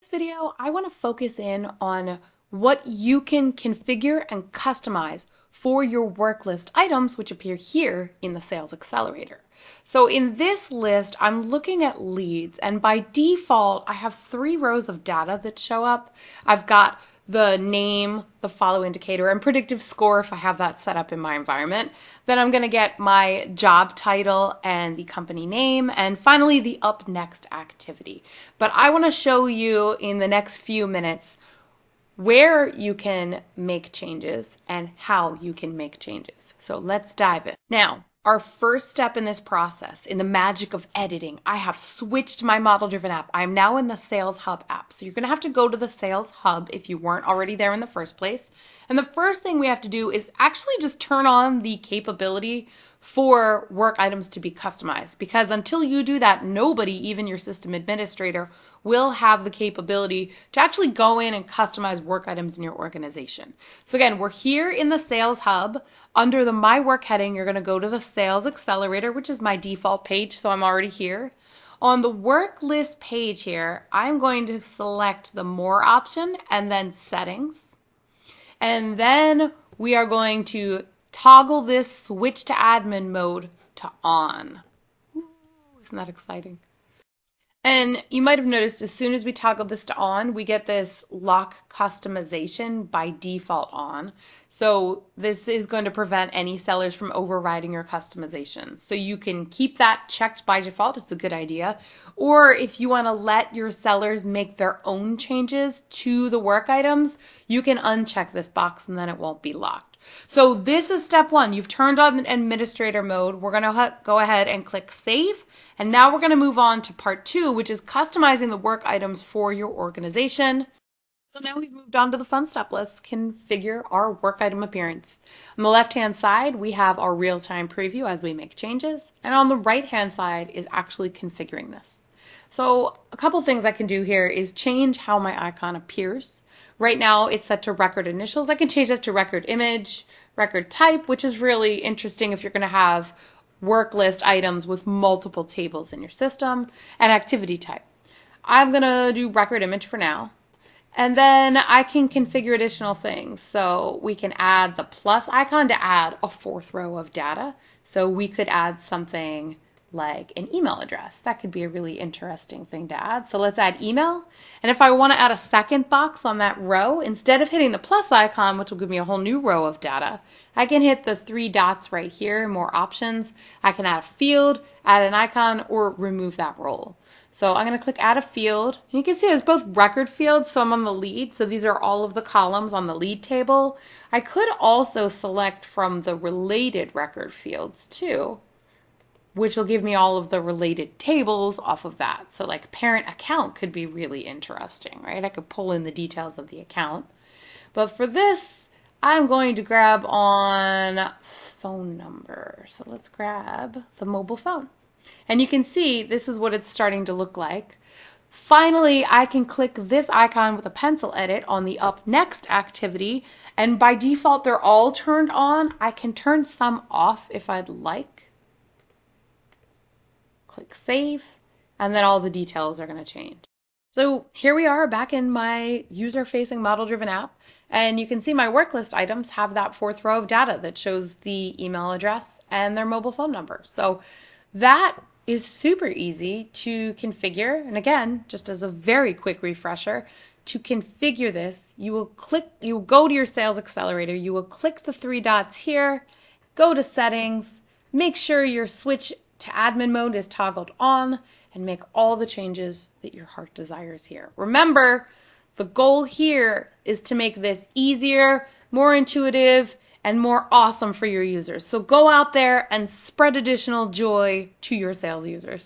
this video, I want to focus in on what you can configure and customize for your work list items, which appear here in the Sales Accelerator. So in this list, I'm looking at leads, and by default, I have three rows of data that show up. I've got the name, the follow indicator, and predictive score if I have that set up in my environment. Then I'm going to get my job title and the company name, and finally the up next activity. But I want to show you in the next few minutes where you can make changes and how you can make changes. So let's dive in. Now, our first step in this process, in the magic of editing, I have switched my model driven app. I'm now in the Sales Hub app. So you're going to have to go to the Sales Hub if you weren't already there in the first place. And the first thing we have to do is actually just turn on the capability for work items to be customized because until you do that, nobody, even your system administrator, will have the capability to actually go in and customize work items in your organization. So again, we're here in the Sales Hub. Under the My Work heading, you're going to go to the Sales Accelerator, which is my default page, so I'm already here. On the work list page here, I'm going to select the More option and then Settings. And then we are going to toggle this switch to admin mode to on. Ooh, isn't that exciting? And you might have noticed as soon as we toggle this to on, we get this lock customization by default on. So this is going to prevent any sellers from overriding your customizations. So you can keep that checked by default. It's a good idea. Or if you want to let your sellers make their own changes to the work items, you can uncheck this box and then it won't be locked. So this is step one. You've turned on administrator mode. We're going to go ahead and click save. And now we're going to move on to part two, which is customizing the work items for your organization. So now we've moved on to the fun step. Let's configure our work item appearance. On the left-hand side, we have our real-time preview as we make changes. And on the right-hand side is actually configuring this. So a couple things I can do here is change how my icon appears. Right now it's set to record initials. I can change that to record image, record type, which is really interesting if you're going to have work list items with multiple tables in your system, and activity type. I'm going to do record image for now. And then I can configure additional things. So we can add the plus icon to add a fourth row of data. So we could add something like an email address. That could be a really interesting thing to add. So let's add email. And if I want to add a second box on that row, instead of hitting the plus icon, which will give me a whole new row of data, I can hit the three dots right here, more options. I can add a field, add an icon, or remove that role. So I'm going to click add a field. And you can see there's both record fields, so I'm on the lead. So these are all of the columns on the lead table. I could also select from the related record fields too which will give me all of the related tables off of that. So like parent account could be really interesting, right? I could pull in the details of the account. But for this, I'm going to grab on phone number. So let's grab the mobile phone. And you can see this is what it's starting to look like. Finally, I can click this icon with a pencil edit on the up next activity. And by default, they're all turned on. I can turn some off if I'd like click save, and then all the details are going to change. So here we are back in my user-facing model-driven app, and you can see my work list items have that fourth row of data that shows the email address and their mobile phone number. So that is super easy to configure. And again, just as a very quick refresher, to configure this, you will click, you will go to your sales accelerator, you will click the three dots here, go to settings, make sure your switch to admin mode is toggled on and make all the changes that your heart desires here. Remember, the goal here is to make this easier, more intuitive, and more awesome for your users. So go out there and spread additional joy to your sales users.